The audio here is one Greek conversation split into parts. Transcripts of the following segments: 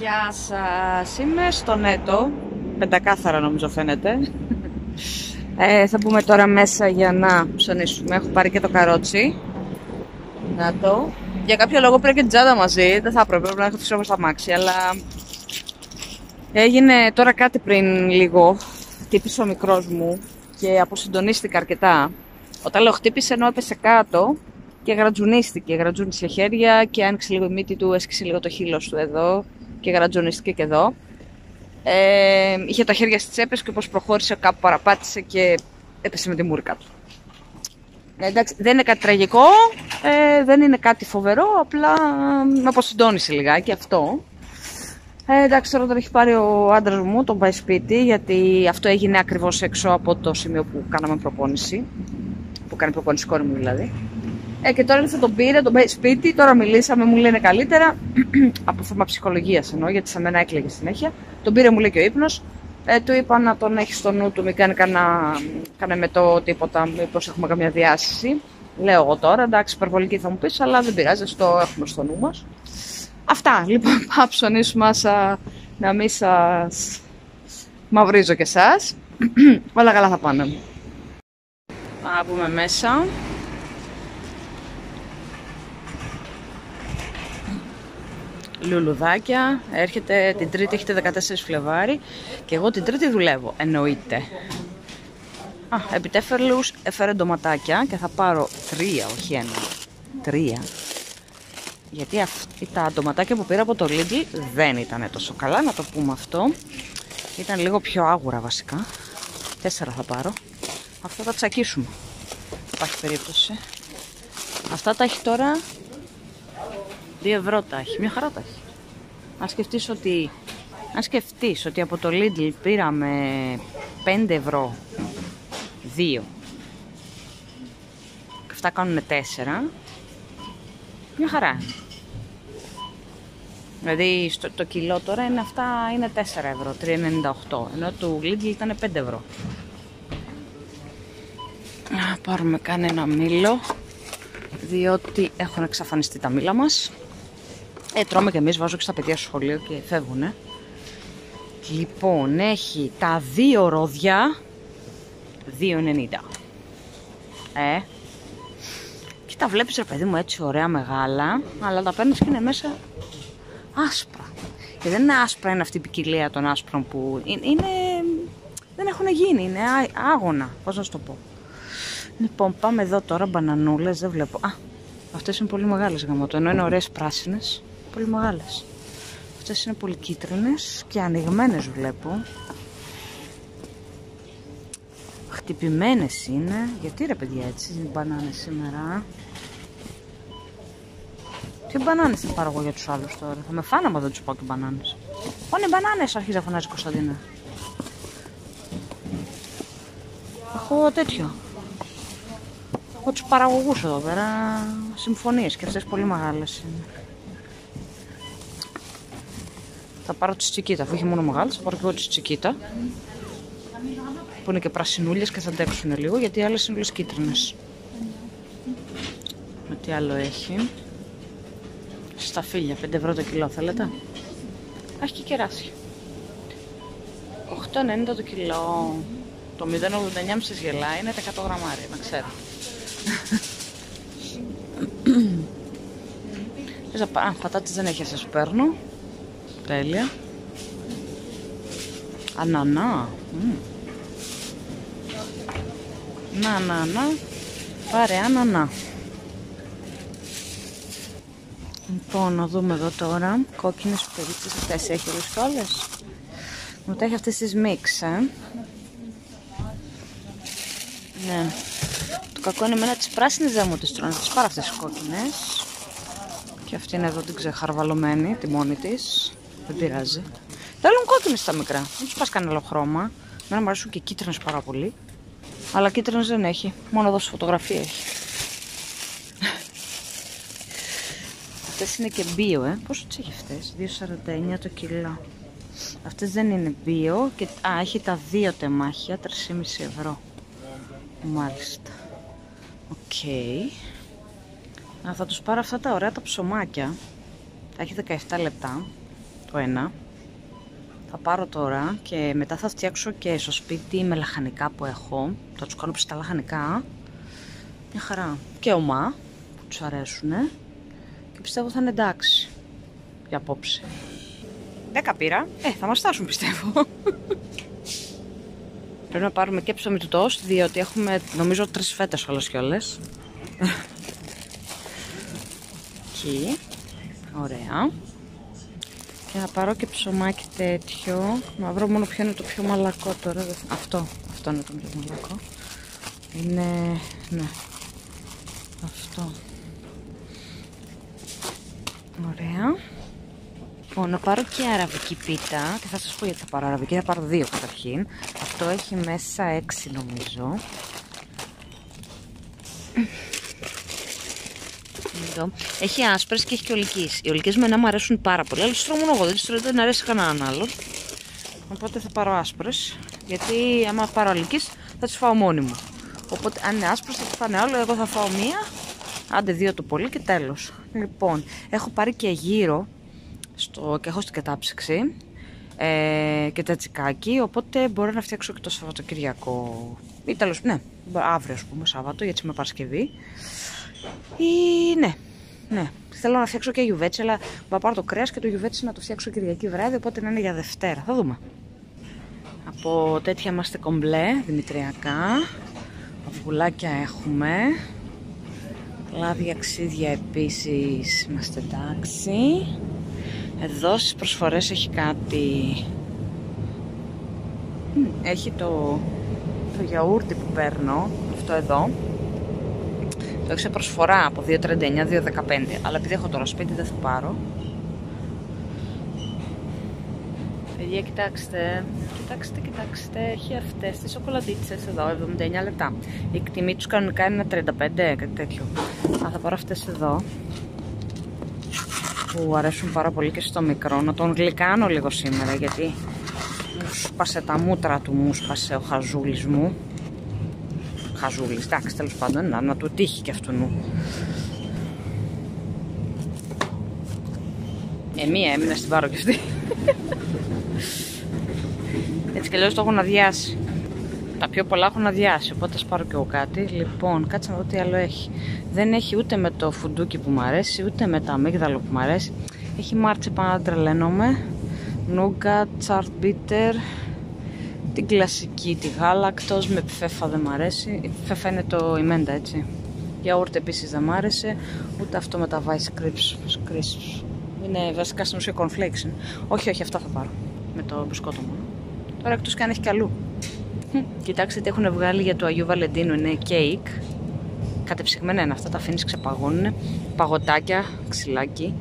Γεια σας, είμαι στο Νέτο, πεντακάθαρα νομίζω φαίνεται. Ε, θα μπούμε τώρα μέσα για να ψωνίσουμε, έχω πάρει και το καρότσι. Να το. Για κάποιο λόγο πρέπει και την τσάντα μαζί, δεν θα έπρεπε, πρέπει να έχω τις στα μάξι, αλλά έγινε τώρα κάτι πριν λίγο, χτύπησε ο μικρός μου και αποσυντονίστηκα αρκετά. Όταν λέω χτύπησε ενώ έπεσε κάτω και γρατζουνίστηκε, γρατζούνισε χέρια και άνοιξε λίγο η μύτη του, έσκησε λίγο το χείλος του εδώ και γρατζονίστηκε και εδώ. Ε, είχε τα χέρια στις τσέπες και όπως προχώρησε κάπου παραπάτησε και έπεσε με τη μούρκα του. Ε, εντάξει, δεν είναι κάτι τραγικό, ε, δεν είναι κάτι φοβερό, απλά με αποσυντώνησε λιγάκι αυτό. Ε, εντάξει, τώρα τον έχει πάρει ο άντρας μου, τον πάει σπίτι, γιατί αυτό έγινε ακριβώς έξω από το σημείο που κάναμε προπόνηση. Που κάνει προπόνηση κόρη μου δηλαδή. Ε, και τώρα ήρθε τον πήρε, τον πάει σπίτι, τώρα μιλήσαμε, μου λένε καλύτερα. από θέμα ψυχολογίας εννοώ, γιατί σε μένα έκλαιγε συνέχεια. Τον πήρε, μου λέει και ο ύπνος. Ε, του είπα να τον έχει στο νου του, μην κάνει κανένα, κανένα το τίποτα, μήπως έχουμε καμιά διάσηση. Λέω εγώ τώρα, εντάξει, υπερβολική θα μου πεις, αλλά δεν πειράζει, το έχουμε στο νου μας. Αυτά, λοιπόν, πάω ψωνίσουμε να μην σας μαυρίζω και εσάς. Όλα καλά θα πάνε. Πάμε πούμε μέσα. Λουλουδάκια. Έρχεται την Τρίτη, έχετε 14 Φλεβάρι και εγώ την Τρίτη δουλεύω. Εννοείται. Α, επιτέφερλους έφερε ντοματάκια και θα πάρω τρία, όχι ένα. Τρία. Γιατί αυτή τα ντοματάκια που πήρα από το Lidl δεν ήταν τόσο καλά, να το πούμε αυτό. Ήταν λίγο πιο άγουρα βασικά. Τέσσερα θα πάρω. Αυτά θα τσακίσουμε. Υπάρχει περίπτωση. Αυτά τα έχει τώρα 2 ευρώ τα έχει. Μια χαρά τα έχει. Αν σκεφτείς ότι, αν σκεφτείς ότι από το Lidl πήραμε 5 ευρώ 2 και αυτά κάνουν 4 μια χαρά Δηλαδή στο, το κιλό τώρα είναι αυτά είναι 4 ευρώ, 3,98 ενώ το Lidl ήταν 5 ευρώ. Να πάρουμε κανένα μήλο διότι έχουν εξαφανιστεί τα μήλα μας. Ε, τρώμε και εμείς, βάζω και στα παιδιά στο σχολείο και φεύγουνε. Λοιπόν, έχει τα δύο ρόδια 2,90. Ε, και τα βλέπεις ρε παιδί μου έτσι ωραία μεγάλα, αλλά τα παίρνεις και είναι μέσα άσπρα. Και δεν είναι άσπρα, είναι αυτή η ποικιλία των άσπρων που είναι, δεν έχουν γίνει, είναι άγωνα, πώς να σου το πω. Λοιπόν, πάμε εδώ τώρα, μπανανούλες, δεν βλέπω. Α, αυτές είναι πολύ μεγάλες γαμώτο, ενώ είναι ωραίες πράσινες πολύ μεγάλες. Αυτές είναι πολύ κίτρινες και ανοιγμένες βλέπω. Χτυπημένες είναι. Γιατί ρε παιδιά έτσι είναι μπανάνες σήμερα. Τι μπανάνες θα πάρω εγώ για τους άλλους τώρα; Θα με φάνε άμα δεν τους πάω και μπανάνες. Όνε μπανάνες αρχίζει να φωνάζει Κωνσταντίνα. Έχω τέτοιο. Έχω τους παραγωγούς εδώ πέρα. Συμφωνίες και αυτές πολύ μεγάλες είναι. Θα πάρω τη τσικίτα, αφού έχει μόνο μεγάλη, θα πάρω και εγώ τη τσικίτα. Που είναι και πρασινούλες και θα αντέξουν λίγο, γιατί οι άλλες είναι όλες κίτρινες. Με τι άλλο έχει. Σταφύλια, 5 ευρώ το κιλό θέλετε; Έχει και κεράσια. 8,90 το κιλό. Το 0,89 μου σας γελάει, είναι τα 100 γραμμάρια, να ξέρω. Α, πατάτες δεν έχει, σας παίρνω. Τέλεια. Ανανά. Να, να, να. Πάρε ανανά. Λοιπόν, να δούμε εδώ τώρα. Κόκκινες περίπτωσες αυτές έχει όλες και όλες. Μου τα έχει αυτές τις μίξ, ε. Ναι. Το κακό είναι εμένα τις πράσινες δεν μου τις τρώνε. Τις πάρω αυτές τις κόκκινες. Και αυτή είναι εδώ την ξεχαρβαλωμένη, τη μόνη της. Δεν πειράζει. Θέλουν κόκκινε τα μικρά. Δεν τους πας κανένα άλλο χρώμα. Μένα μου αρέσουν και κίτρινες πάρα πολύ. Αλλά κίτρινες δεν έχει. Μόνο εδώ στη φωτογραφία έχει. Αυτές είναι και bio, ε. Πόσο τις έχει αυτές, 2,49 το κιλό. Αυτές δεν είναι bio. Και... Α, έχει τα δύο τεμάχια, 3,5 ευρώ. Μάλιστα. OK. Okay. θα τους πάρω αυτά τα ωραία τα ψωμάκια. Θα έχει 17 λεπτά. Το ένα. Θα πάρω τώρα και μετά θα φτιάξω και στο σπίτι με λαχανικά που έχω. Θα τους κάνω πιστά λαχανικά. Μια χαρά. Και ομά που τους αρέσουν. Και πιστεύω θα είναι εντάξει για απόψε. 10 πήρα. Ε, θα μας φτάσουν πιστεύω. Πρέπει να πάρουμε και ψωμί του τόστ, διότι έχουμε νομίζω τρεις φέτες όλες και όλες. Εκεί. Ωραία. Και να πάρω και ψωμάκι τέτοιο. Να βρω μόνο ποιο είναι το πιο μαλακό τώρα. Αυτό. Αυτό είναι το πιο μαλακό. Είναι... Ναι. Αυτό. Ωραία. Λοιπόν, να πάρω και αραβική πίτα και θα σας πω γιατί θα πάρω αραβική, θα πάρω δύο καταρχήν. Αυτό έχει μέσα έξι νομίζω. Εδώ. Έχει άσπρες και έχει και ολικές. Οι ολικές με μου αρέσουν πάρα πολύ, αλλά τρώω μόνο εγώ, δεν τρώω, δεν αρέσει κανέναν άλλο. Οπότε θα πάρω άσπρες, γιατί άμα πάρω ολικές θα τις φάω μόνη μου. Οπότε αν είναι άσπρες θα τις φάνε άλλο, εγώ θα φάω μία, άντε δύο το πολύ και τέλος. Λοιπόν, έχω πάρει και γύρω στο, και έχω στην κατάψυξη ε, και τσικάκι, οπότε μπορώ να φτιάξω και το Σαββατοκυριακό ή τέλος, ναι, αύριο ας πούμε Σάββατο γιατί είμαι Παρασκευή ή ναι, ναι, θέλω να φτιάξω και γιουβέτσι αλλά θα πάρω το κρέας και το γιουβέτσι να το φτιάξω Κυριακή βράδυ οπότε να είναι για Δευτέρα, θα δούμε. Από τέτοια είμαστε κομπλέ, δημητριακά. Αυγουλάκια έχουμε. Λάδια ξύδια επίσης είμαστε εντάξει. Εδώ στις προσφορές έχει κάτι. Έχει το, το γιαούρτι που παίρνω αυτό εδώ το έχει σε προσφορά από 2.39, 2.15 αλλά επειδή έχω τώρα σπίτι δεν θα πάρω Παιδιά κοιτάξτε, κοιτάξτε, κοιτάξτε, έχει αυτές τις σοκολατίτσες εδώ, 79 λεπτά. Η τιμή τους κανονικά είναι 35, κάτι τέτοιο. Α, θα πάρω αυτές εδώ που αρέσουν πάρα πολύ και στο μικρό. Να τον γλυκάνω λίγο σήμερα γιατί μου σπάσε τα μούτρα του, μου σπάσε ο χαζούλης μου. Χαζούλης, εντάξει τέλος πάντων, να, να του τύχει και αυτού νου. Ε, μία έμεινα στην πάρω και αυτή. Έτσι κι αλλιώς το έχουν αδειάσει. Τα πιο πολλά έχουν αδειάσει, οπότε θα πάρω και εγώ κάτι. Λοιπόν, κάτσε να δω τι άλλο έχει. Δεν έχει ούτε με το φουντούκι που μου αρέσει, ούτε με τα αμύγδαλο που μου αρέσει. Έχει μάρτσι πάνω να τρελαίνομαι. Νούγκα, τσαρτ μπίτερ, την κλασική, τη γάλακτος, με πιφέφα δεν μου αρέσει. Η πιφέφα είναι το ιμέντα, έτσι. Γιαούρτ επίσης δεν μου άρεσε, ούτε αυτό με τα vice crisps. Είναι βασικά στην ουσία cornflakes. Όχι, όχι, αυτά θα πάρω. Με το μπισκότο μόνο. Τώρα εκτός και αν έχει κι αλλού. Κοιτάξτε τι έχουν βγάλει για το Αγίου Βαλεντίνου. Είναι κέικ. Κατεψυγμένα είναι αυτά, τα αφήνεις ξεπαγώνουν. Παγωτάκια, ξυλάκι.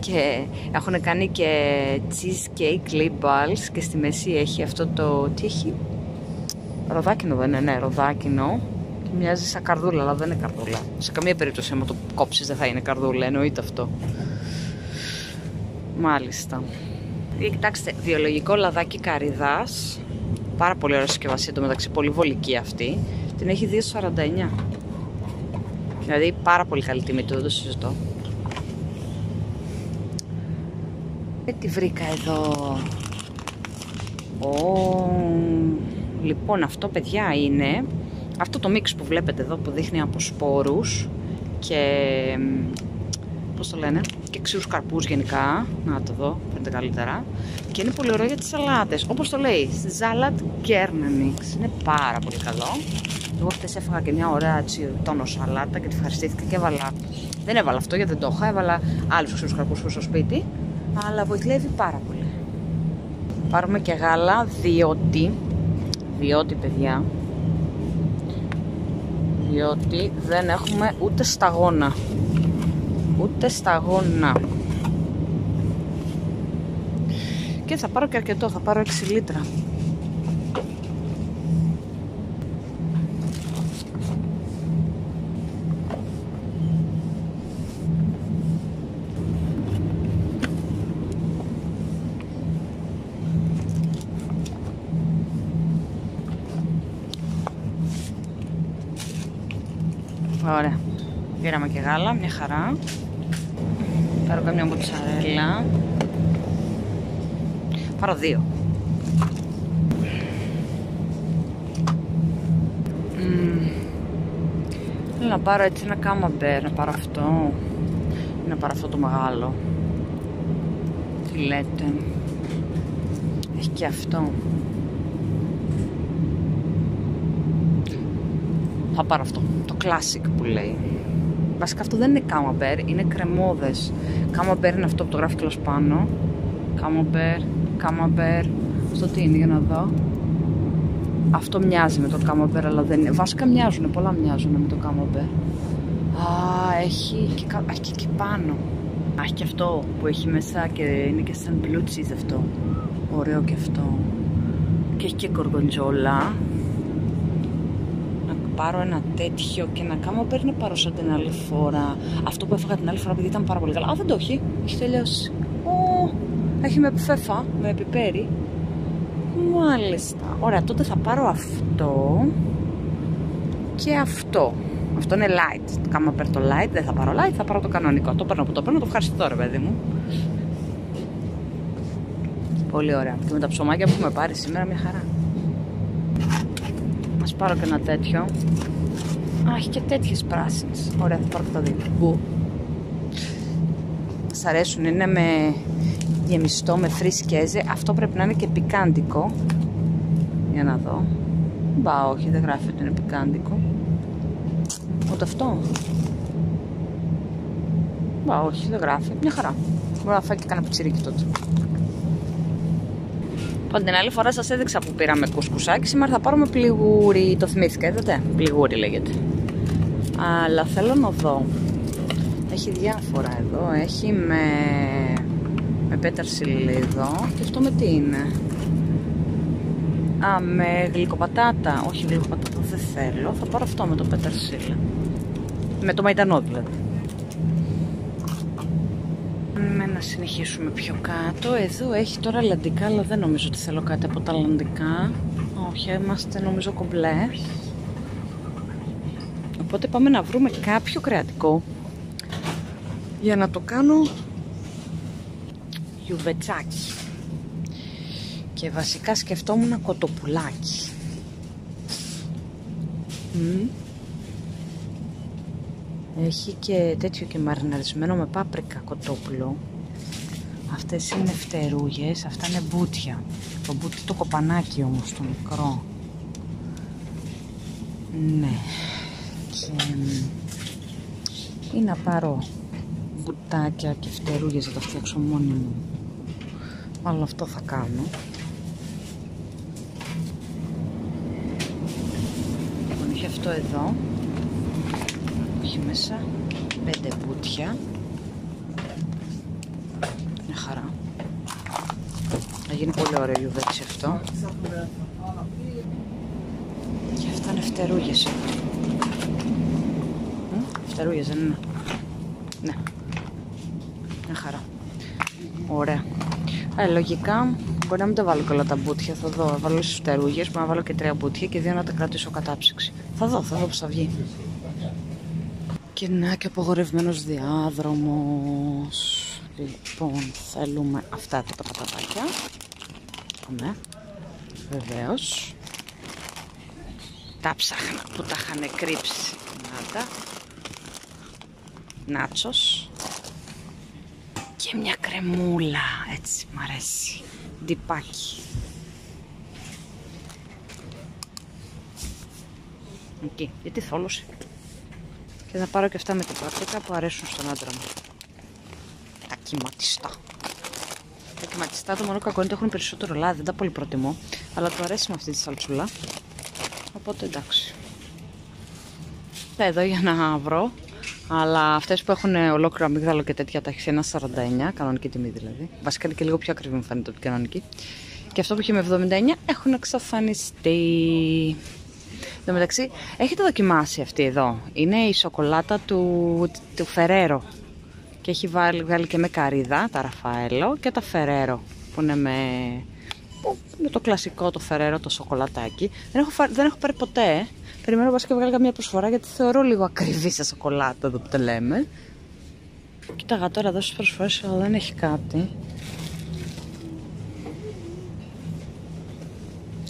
Και έχουν κάνει και cheesecake lip balls και στη μέση έχει αυτό το. Τι έχει; Ροδάκινο δεν είναι, ναι, ροδάκινο. Και μοιάζει σαν καρδούλα, αλλά δεν είναι καρδούλα. Σε καμία περίπτωση, άμα το κόψεις, δεν θα είναι καρδούλα, εννοείται αυτό. Μάλιστα. Κοιτάξτε, βιολογικό λαδάκι καρυδάς Πάρα πολύ ωραία συσκευασία το μεταξύ, πολύ βολική αυτή. Την έχει 2,49. Δηλαδή πάρα πολύ καλή τιμή του, δεν το συζητώ. Ε, τι βρήκα εδώ; Λοιπόν, αυτό παιδιά είναι αυτό το μίξ που βλέπετε εδώ που δείχνει από σπόρους και πώς το λένε και ξύρους καρπούς γενικά. Να το δω, φαίνεται καλύτερα. Και είναι πολύ ωραίο για τις σαλάτες. Όπως το λέει, Salad Kernel Mix. Είναι πάρα πολύ καλό. Εγώ χτες έφαγα και μια ωραία έτσι, τόνο σαλάτα και τη ευχαριστήθηκα και έβαλα δεν έβαλα αυτό γιατί δεν το είχα, έβαλα άλλους ξύρους καρπούς στο σπίτι αλλά βοηθλεύει πάρα πολύ. Πάρουμε και γάλα διότι διότι παιδιά διότι δεν έχουμε ούτε σταγόνα. Ούτε σταγόνα. Και θα πάρω και αρκετό, θα πάρω 6 λίτρα Ωραία. Πήραμε και γάλα, μια χαρά. Πάρω καμιά μοτσαρέλα. Πάρω δύο. Θέλω να πάρω έτσι ένα κάμαμπερ, να πάρω αυτό. Ή να πάρω αυτό το μεγάλο. Τι λέτε. Έχει και αυτό. Θα πάρω αυτό. Το classic που λέει. Βασικά αυτό δεν είναι κάμαμπερ, είναι κρεμόδες. Κάμαμπερ είναι αυτό που το γράφει κλος πάνω. Κάμαμπερ, κάμαμπερ. Αυτό τι είναι για να δω. Αυτό μοιάζει με το κάμαμπερ, αλλά δεν είναι. Βασικά μοιάζουν, πολλά μοιάζουν με το κάμαμπερ. Α, έχει και, έχει και εκεί πάνω. Α, έχει και αυτό που έχει μέσα και είναι και σαν blue cheese αυτό. Ωραίο και αυτό. Και έχει και κοργοντζόλα. Να πάρω ένα τέτοιο και να κάνω παίρνει να πάρω σαν την άλλη φορά. Αυτό που έφαγα την άλλη φορά επειδή ήταν πάρα πολύ καλά. Α, δεν το έχει. Έχει τελειώσει. Ω, έχει με φέφα, με πιπέρι. Μάλιστα. Ωραία, τότε θα πάρω αυτό και αυτό. Αυτό είναι light. Το κάμα παίρνω το light, δεν θα πάρω light, θα πάρω το κανονικό. Το παίρνω που το παίρνω, το ευχαριστώ τώρα, παιδί μου. Πολύ ωραία. Και με τα ψωμάκια που έχουμε πάρει σήμερα, μια χαρά. Ας πάρω και ένα τέτοιο. Α, έχει και τέτοιες πράσινες. Ωραία, θα πάρω και τα δύο. Σ' αρέσουν, είναι με γεμιστό με φρίσκεζε. Αυτό πρέπει να είναι και πικάντικο. Για να δω. Μπα, όχι, δεν γράφει ότι είναι πικάντικο. Ούτε αυτό. Μπα, όχι, δεν γράφει. Μια χαρά. Μπορεί να φάει και κανένα πιτσιρίκι τότε. Λοιπόν, την άλλη φορά σας έδειξα που πήραμε κουσκουσάκι. Σήμερα θα πάρουμε πληγούρι. Το θυμήθηκα, είδατε; Πληγούρι λέγεται. Αλλά θέλω να δω. Έχει διάφορα εδώ. Έχει με με πέταρσιλίδο και αυτό με τι είναι; Α, με γλυκοπατάτα όχι γλυκοπατάτα δεν θέλω θα πάρω αυτό με το πέταρσιλ με το μαϊντανό δηλαδή με να συνεχίσουμε πιο κάτω. Εδώ έχει τώρα λαντικά αλλά δεν νομίζω ότι θέλω κάτι από τα λαντικά. Όχι είμαστε νομίζω κομπλέ. Οπότε πάμε να βρούμε κάποιο κρεατικό. Για να το κάνω. Γιουβετσάκι. Και βασικά σκεφτόμουν κοτοπουλάκι έχει και τέτοιο και μαριναρισμένο με πάπρικα κοτόπουλο. Αυτές είναι φτερούγες αυτά είναι μπούτια. Το μπούτι το κοπανάκι όμως το μικρό. Ναι. Και ή να πάρω μπουτάκια και φτερούγες να τα φτιάξω μόνη μου. Μάλλον αυτό θα κάνω. Λοιπόν, έχει αυτό εδώ. Έχει μέσα πέντε μπουτια. Μια χαρά. Θα γίνει πολύ ωραίο γιουβέτσι αυτό. Και αυτά είναι φτερούγες. Φτερούγες δεν είναι. Ναι. Μια χαρά. Ωραία. Ε, λογικά μπορεί να μην τα βάλω καλά τα μπουτια. Θα δω. Θα βάλω στι φτερούγες. Μπορώ να βάλω και τρία μπουτια και δύο να τα κρατήσω κατάψυξη. Θα δω, θα δω πώς θα βγει. Και να και απογορευμένος διάδρομος. Λοιπόν, θέλουμε αυτά εδώ τα πατατάκια. Ναι, βεβαίως. Τα ψάχνα που τα είχαν κρύψει. Να τα. Νάτσος και μια κρεμούλα έτσι μ' αρέσει ντυπάκι εκεί γιατί θόλωσε και θα πάρω και αυτά με την παπρίκα που αρέσουν στον άντρα μου τα κυματιστά τα κυματιστά το μόνο κακό είναι ότι έχουν περισσότερο λάδι δεν τα πολύ προτιμώ αλλά το αρέσει με αυτή τη σαλτσούλα οπότε εντάξει εδώ για να βρω αλλά αυτές που έχουν ολόκληρο αμύγδαλο και τέτοια τα έχει 1,49, κανονική τιμή δηλαδή. Βασικά είναι και λίγο πιο ακριβή μου φαίνεται από την κανονική. Και αυτό που έχει με 79 έχουν εξαφανιστεί. Εν τω μεταξύ, έχετε δοκιμάσει αυτή εδώ; Είναι η σοκολάτα του, του Φεραίρο. Και έχει βάλει, βγάλει και με καρύδα, τα Ραφαέλο και τα Φεραίρο. Που είναι με, με το κλασικό το Φεραίρο, το σοκολατάκι. Δεν έχω, δεν έχω πάρει ποτέ. Περιμένω βασικά βγάλει καμία προσφορά γιατί θεωρώ λίγο ακριβή σε σοκολάτα εδώ που τα λέμε. Κοίταγα τώρα εδώ στις προσφορές, αλλά δεν έχει κάτι.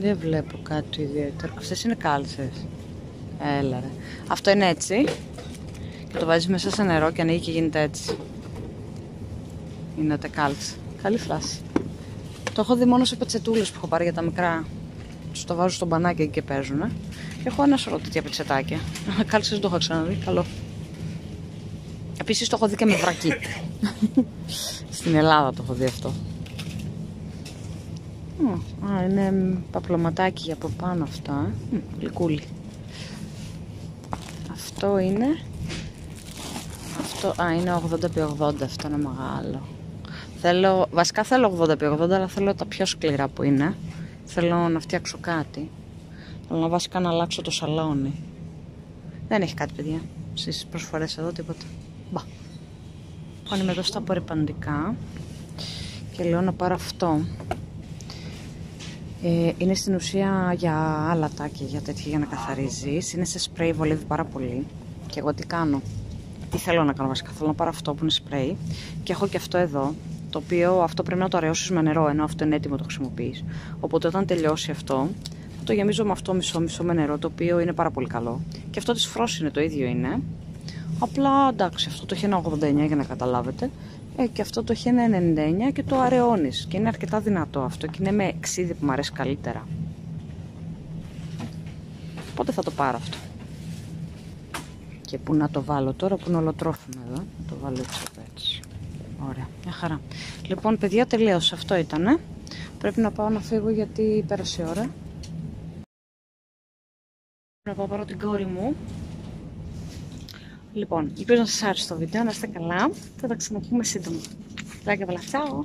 Δεν βλέπω κάτι ιδιαίτερο. Αυτές είναι κάλτσες. Έλα ρε. Αυτό είναι έτσι. Και το βάζεις μέσα σε νερό και ανοίγει και γίνεται έτσι. Είναι κάλτσα. Καλή φράση. Το έχω δει μόνο σε πετσετούλες που έχω πάρει για τα μικρά. Τους το βάζω στο μπανάκι και παίζουν. Και έχω ένα σωρό τέτοια πετσετάκια. Κάλτσες δεν το έχω ξαναδεί. Καλό. Επίσης το έχω δει και με βρακίτ. Στην Ελλάδα το έχω δει αυτό. Α, είναι παπλωματάκι από πάνω αυτά. Γλυκούλι. Αυτό είναι... Αυτό, α, είναι 80x80, αυτό είναι μεγάλο. Θέλω, βασικά θέλω 80x80, αλλά θέλω τα πιο σκληρά που είναι. Θέλω να φτιάξω κάτι. Θέλω να βασικά να αλλάξω το σαλόνι. Δεν έχει κάτι, παιδιά. Στις προσφορές εδώ, τίποτα. Μπα. Πάνε εδώ στα απορριπαντικά. Και λέω να πάρω αυτό. Ε, είναι στην ουσία για άλλα τάκια, για τέτοια για να καθαρίζεις. Είναι σε σπρέι, βολεύει πάρα πολύ. Και εγώ τι κάνω. Τι θέλω να κάνω βασικά. Θέλω να πάρω αυτό που είναι σπρέι. Και έχω και αυτό εδώ. Το οποίο αυτό πρέπει να το αραιώσεις με νερό, ενώ αυτό είναι έτοιμο το χρησιμοποιείς. Οπότε όταν τελειώσει αυτό, το γεμίζω με αυτό μισό-μισό με νερό, το οποίο είναι πάρα πολύ καλό. Και αυτό της φρόση είναι το ίδιο είναι. Απλά εντάξει, αυτό το έχει ένα 89 για να καταλάβετε. Ε, και αυτό το έχει ένα 99 και το αραιώνεις. Και είναι αρκετά δυνατό αυτό και είναι με ξύδι που μου αρέσει καλύτερα. Οπότε θα το πάρω αυτό; Και πού να το βάλω τώρα που είναι ολοτρόφιμο εδώ. Να το βάλω έτσι έτσι. Ωραία, μια χαρά. Λοιπόν, παιδιά, τελείωσε. Αυτό ήταν. Πρέπει να πάω να φύγω γιατί πέρασε η ώρα. Να πάω πάρω την κόρη μου. Λοιπόν, ελπίζω να σας άρεσε το βίντεο, να είστε καλά. Θα τα ξαναπούμε σύντομα. Φιλάκια πολλά, τσάω!